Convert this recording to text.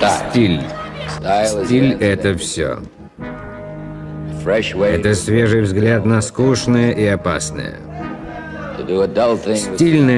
Стиль. Стиль — это все. Это свежий взгляд на скучное и опасное. Стильное